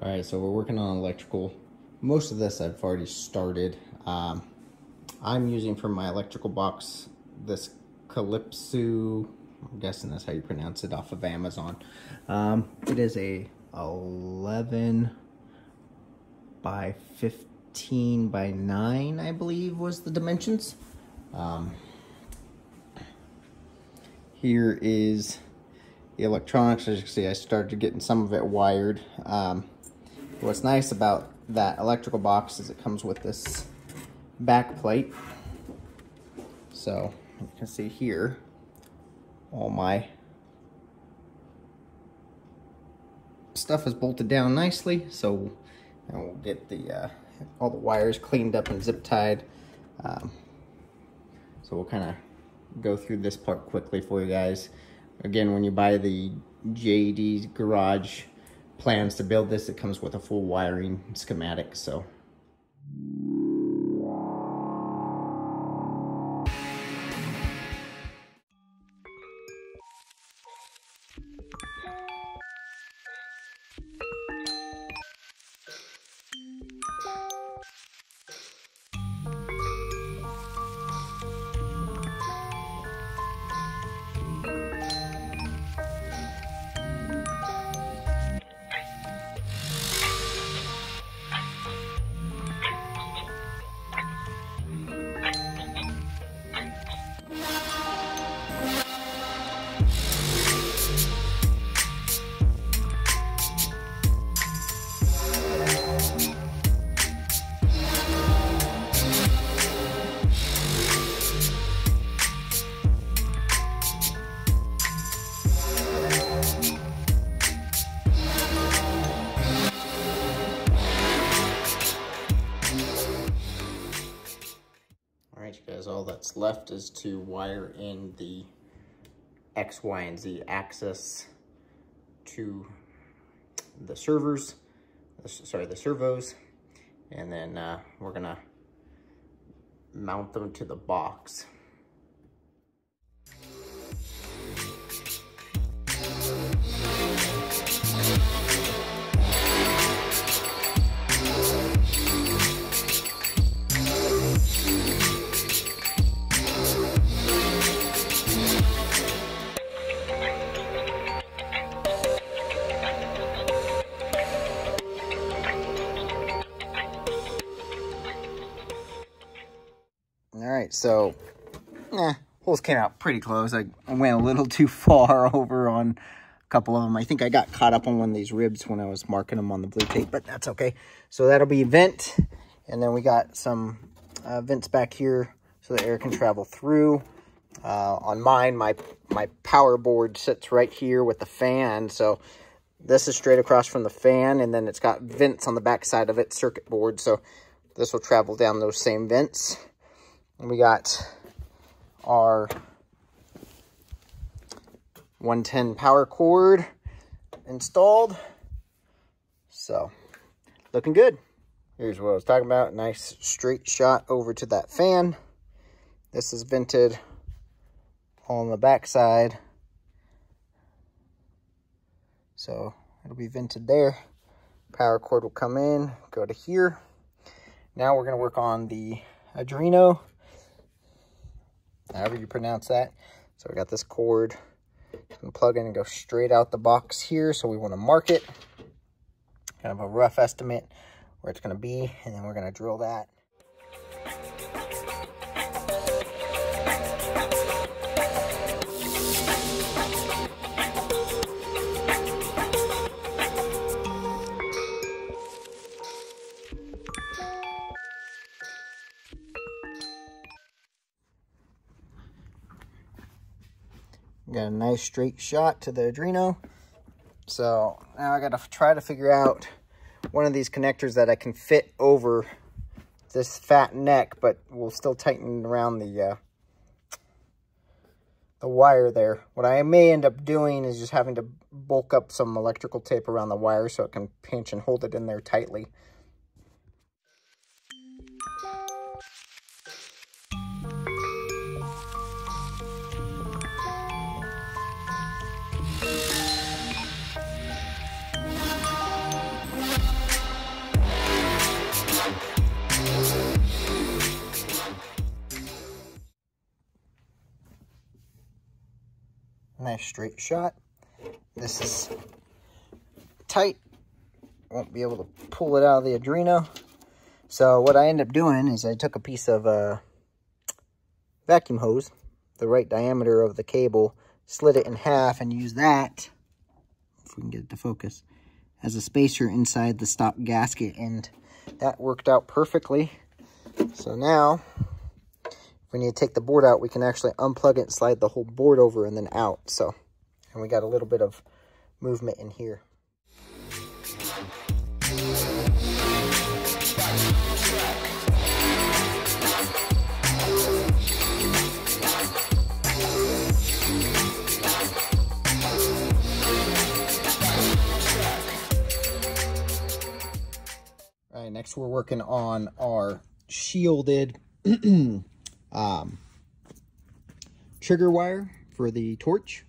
All right, so we're working on electrical. Most of this I've already started. Um, I'm using for my electrical box this Calypso, I'm guessing that's how you pronounce it, off of Amazon. Um, it is a 11 by 15 by 9, I believe was the dimensions. Um, here is the electronics. As you can see, I started getting some of it wired. Um, what's nice about that electrical box is it comes with this back plate. So you can see here all my stuff is bolted down nicely. So we'll get the uh, all the wires cleaned up and zip tied. Um, so we'll kind of go through this part quickly for you guys. Again, when you buy the JD Garage plans to build this, it comes with a full wiring schematic. So left is to wire in the X, Y, and Z axis to the servers, sorry, the servos, and then uh, we're gonna mount them to the box. Right, so, eh, holes came out pretty close. I, went a little too far over on a couple of them. I think I got caught up on one of these ribs when I was marking them on the blue tape, but that's okay. So that'll be vent, and then we got some uh, vents back here so the air can travel through. Uh, on mine, my, my power board sits right here with the fan, so this is straight across from the fan, and then it's got vents on the back side of it, circuit board, so this will travel down those same vents. We got our 110 power cord installed. So, looking good. Here's what I was talking about. Nice straight shot over to that fan. This is vented on the back side. So, it'll be vented there. Power cord will come in, go to here. Now we're going to work on the Arduino however you pronounce that. So we got this cord. Going to plug in and go straight out the box here. So we want to mark it. Kind of a rough estimate where it's going to be. And then we're going to drill that. Got a nice straight shot to the Arduino. So now I got to try to figure out one of these connectors that I can fit over this fat neck, but will still tighten around the uh, the wire there. What I may end up doing is just having to bulk up some electrical tape around the wire so it can pinch and hold it in there tightly. Straight shot. This is tight. Won't be able to pull it out of the Arduino. So what I end up doing is I took a piece of uh, vacuum hose, the right diameter of the cable, slid it in half and use that, if we can get it to focus, as a spacer inside the stop gasket. And that worked out perfectly. So now, if we need to take the board out, we can actually unplug it and slide the whole board over and then out. So, and we got a little bit of movement in here. All right, next we're working on our shielded um, trigger wire for the torch.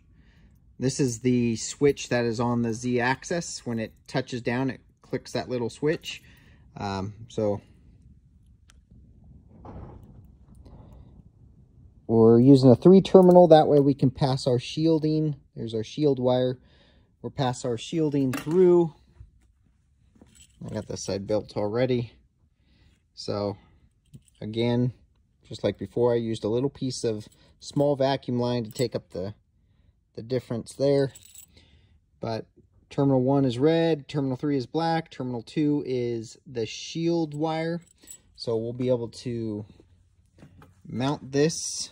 This is the switch that is on the Z-axis. When it touches down, it clicks that little switch. Um, so we're using a three terminal. That way we can pass our shielding. There's our shield wire. We'll pass our shielding through I got this side built already. So again, just like before, I used a little piece of small vacuum line to take up the, the difference there. But terminal one is red, terminal three is black, terminal two is the shield wire. So we'll be able to mount this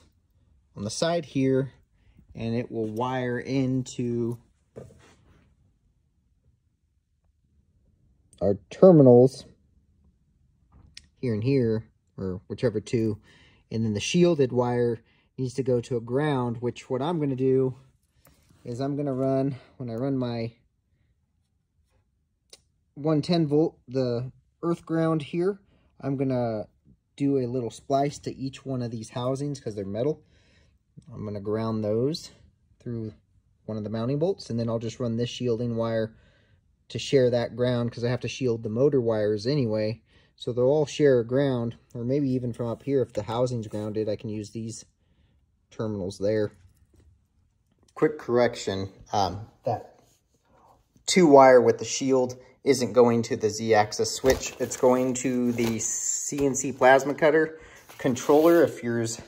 on the side here and it will wire into our terminals here and here, or whichever two, and then the shielded wire needs to go to a ground, which what I'm going to do is I'm going to run, when I run my 110 volt, the earth ground here, I'm going to do a little splice to each one of these housings because they're metal. I'm going to ground those through one of the mounting bolts, and then I'll just run this shielding wire to share that ground because I have to shield the motor wires anyway. So they'll all share ground, or maybe even from up here, if the housing's grounded, I can use these terminals there. Quick correction, um, that two wire with the shield isn't going to the Z-axis switch. It's going to the CNC plasma cutter controller if yours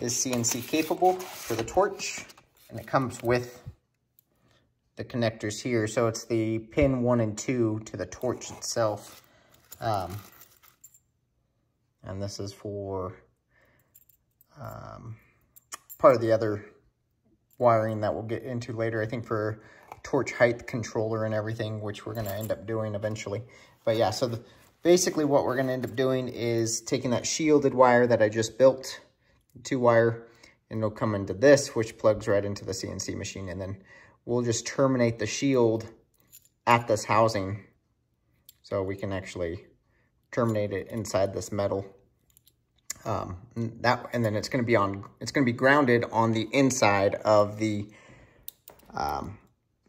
is CNC capable for the torch. And it comes with the connectors here. So it's the pin one and two to the torch itself. Um, and this is for um, part of the other wiring that we'll get into later. I think for torch height controller and everything, which we're going to end up doing eventually. But yeah, so the, basically what we're going to end up doing is taking that shielded wire that I just built, two wire, and it'll come into this, which plugs right into the CNC machine. And then we'll just terminate the shield at this housing so we can actually terminate it inside this metal. Um, that and then it's going to be on it's going to be grounded on the inside of the um,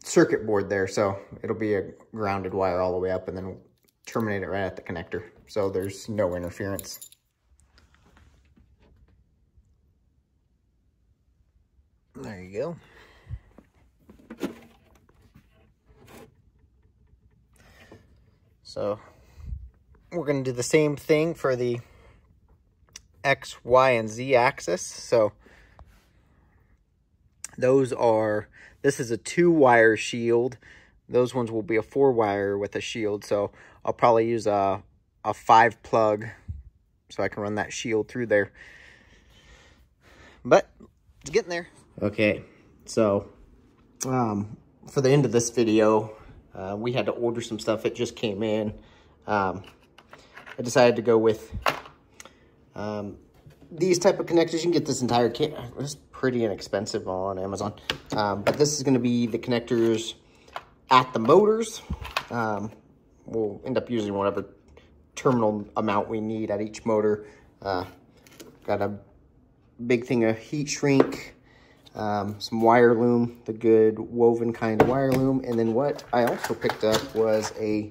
circuit board there. So it'll be a grounded wire all the way up and then terminate it right at the connector. So there's no interference. There you go. So we're going to do the same thing for the X, Y, and Z axis. So those are, this is a two wire shield. Those ones will be a four wire with a shield. So I'll probably use a, a five plug so I can run that shield through there. But it's getting there. Okay, so um, for the end of this video, uh, we had to order some stuff. It just came in. Um, I decided to go with um, these type of connectors. You can get this entire kit. It's pretty inexpensive on Amazon. Um, but this is going to be the connectors at the motors. Um, we'll end up using whatever terminal amount we need at each motor. Uh, got a big thing of heat shrink um, some wire loom, the good woven kind of wire loom. And then what I also picked up was a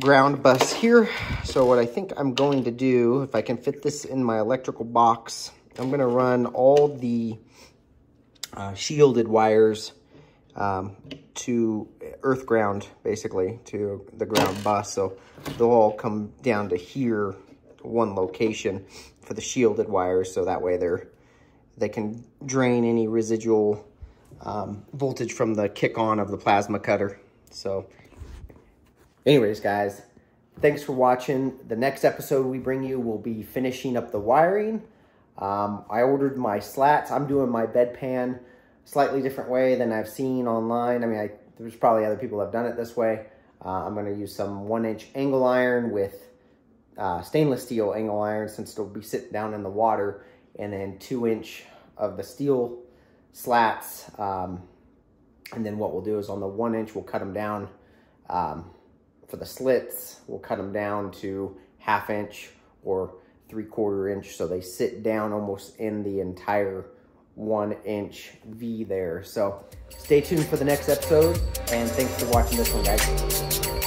ground bus here. So what I think I'm going to do, if I can fit this in my electrical box, I'm going to run all the uh, shielded wires um, to earth ground, basically, to the ground bus. So they'll all come down to here, one location for the shielded wires. So that way they're they can drain any residual um, voltage from the kick on of the plasma cutter. So anyways, guys, thanks for watching. The next episode we bring you will be finishing up the wiring. Um, I ordered my slats. I'm doing my bed pan slightly different way than I've seen online. I mean, I, there's probably other people that have done it this way. Uh, I'm going to use some one inch angle iron with uh, stainless steel angle iron since it'll be sitting down in the water and then two inch of the steel slats. Um, and then what we'll do is on the one inch, we'll cut them down um, for the slits. We'll cut them down to half inch or three quarter inch so they sit down almost in the entire one inch V there. So stay tuned for the next episode and thanks for watching this one guys.